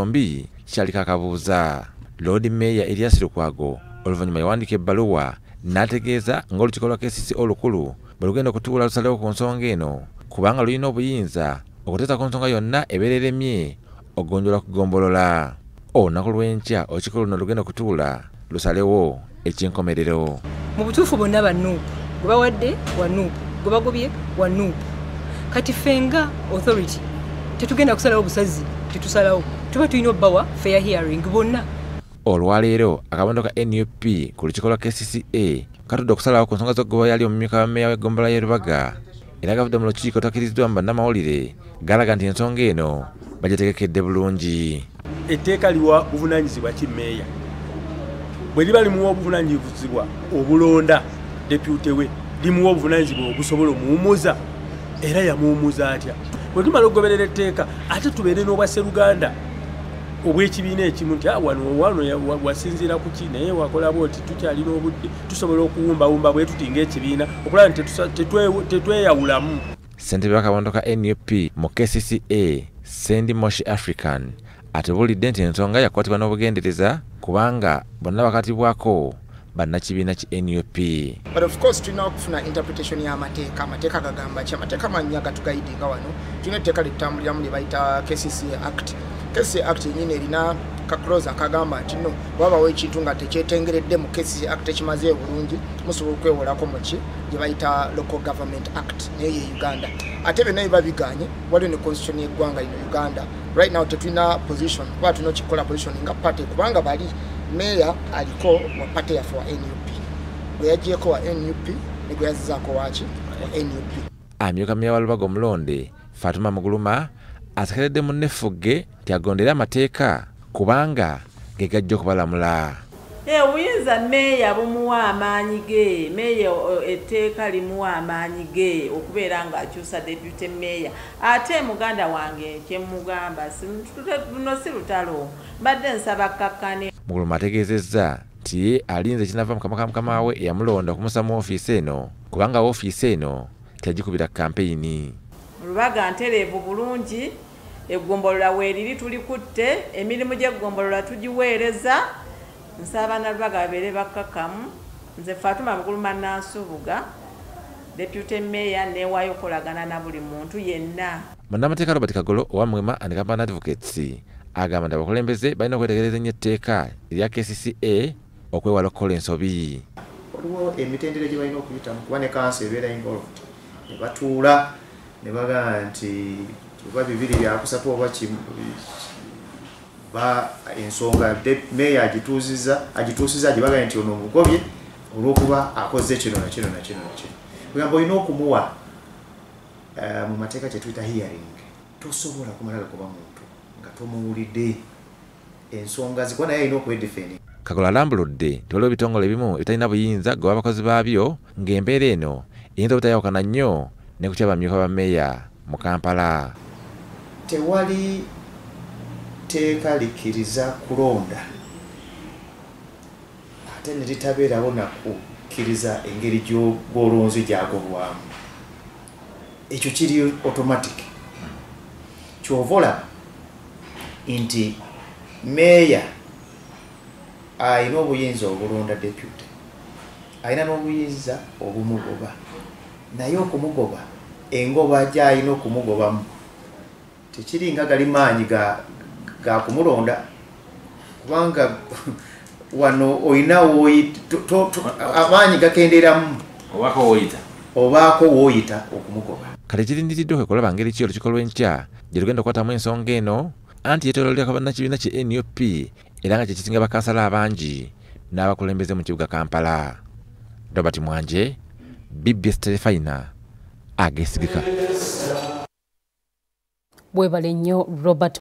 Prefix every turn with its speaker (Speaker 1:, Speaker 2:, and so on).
Speaker 1: ensombi kikyaliko akabuuza lord meya erias lukwago. Oluvannyuma yawandiika ebbaluwa n'ategeeza ng'olukiiko lwa kcc olukulu bwe lugenda okutuula lusalewo ku nsonga eno kubanga lulina obuyinza okuteesa ku nsonga yonna ebeera eremye okugonjola kugombolola olunaku lw'enkya olukiiko luno lugenda okutuula lusalewo eky'enkomerero.
Speaker 2: Mu butuufu bonna banuupu gwe bawadde wanuupu gwe bagobye wanuupu kati fenga authority tetugenda kusalawo busazi tetusalawo tuba tulina obbawa fair hearing bonna.
Speaker 1: Olwaleero akabondo ka nup ku lukiiko lwa kcca katudde okusalawo ku nsonga z'okugoba yali omumyuka wa meeya w'eggombolola y'e rubaga. Era gavudde mu lukiiko takkiriziddwa mu bannamawulire galaga nti ensonga eno bagitegekedde bulungi.
Speaker 3: Etteeka liwa buvunanyizibwa ki meeya? Bwe liba limuwa obuvunanyizibwa obulonda depute we limuwa obuvunanyizibwa obusobola omuwumuza era yamuwumuza atya? Bwe tumala okugoberera etteeka ate tubeere n'obwasseruganda obw'ekibiina ekimu nti wano wano wasinziira ku ki? Naye wakolabo ti tukyalina obudde tusobola okuwumbawumba bwe tuti ng'ekibiina. Okulaba nti tetweyawulamu.
Speaker 1: Ssentebe w'akabondo ka nup mu kcca sendi moshi african atebulidde nti ensonga yakwatibwa n'obugendereza kubanga bonna bakatibwako bannakibiina ki nup
Speaker 4: but of course tulina okufuna interpretation y'amateeka amateeka gagamba ki? Amateeka mannya gatugayidinga wano. Tulina etteeka lyetutambuliramu lye bayita kcca act kcca act yenyini erina kakloze akagamba nti no wabawo ekintu nga tekyetengeredde mu kcca act ekimazeeyo bulungi musobola okwewolako muki gye bayita local government act naye ye uganda. Ate byonna biba biganye waliwo ne constitution y'eggwanga lino uganda. Right now tetulina position kuba tulina okikola position nga party kubanga bali meya aliko wa pate yaffe wa nup gwe yagyeko wa nup ne gwe yazizaako waki wa nup
Speaker 1: amyuka meya wa lubaga omulonde fatuma muguluma asekeredde mu nti agondere amateeka kubanga ge gajja okubalamula.
Speaker 5: Obuyinza meeya bumuwa amaanyi ge? Meeya etteeka limuwa amaanyi ge okubeera ng'akyusa depute meeya? Ate muganda wange kyemugamba luno si lutalo. Mbadde nsaba kkakkane
Speaker 1: muguluma ategeezezza nti alinze ekinava mu kamwa ka mukama we eyamulonda okumusa mu ofiisi eno kubanga ofiisi eno tyagikubira kampeyini.
Speaker 5: Lubaga ntereevu bulungi eggombolola weeriri tulikutte emirimu gy'eggombolola tugiweereza. Nsaba nalubaga babeere bakkakkamu nze fatuma buguluma nansubuga depute meya neewaayo okukolagana na buli muntu yenna.
Speaker 1: Munnamateeka robert kagolo owa mwema and company advocates agamba nti abakulembeze balina okwetegereza ennyo etteeka erya kcca okwewala okukola ensobi.
Speaker 6: Waliwo emitendera gye balina okuyitamu kuba ne kanso ebeera involved. Ne batuula ne bagamba nti oba bibiri byakusatu oba ba ensonga. Meeya agituuziza agituusiza gye bagambye nti ono omugobye olw'okuba akoze kino nakino nakino nakino kugamba olina okumuwa mu mateeka kye tuyita hearing tosobola kumala gakuba muntu nga tomuwulidde. Ensonga zikuba naye alina okwedefendi
Speaker 1: kagolo alambuludde nti waliwo ebitongole ebimu ebitalina buyinza goba abakozi baabyo ng'embeera eno eyinza obutayawukana nnyo ne ku kyabamyuka ba meeya mu kampala
Speaker 6: tewali teeka likkiriza kulonda. Ate ne litabeerawo nakukkiriza engeri gy'olonzi gyagobwamu. Ekyo kiri automatic. Kyova olaba nti meeya ayina obuyinza obulonda depute ayina n'obuyinza obumugoba. Naye okumugoba engoba gyayina okumugobamu tekiri nga gali maanyi ga kumulonda. Kubanga wano olina amaanyi gakenderamu. Obaako wooyita okumugoba.
Speaker 1: Kati kirindiriddwe kwekulaba ngeri ki olukiiko lw'enkya gye lugenda okukwatamu ensonga eno anti yeetoolo lyako bannakibiina ki nup era nga kyekisinga bakansala abangi n'abakulembeze mu kibuga kampala. Robert mwanje bbs telefina agesigika
Speaker 7: bwebale nnyo robert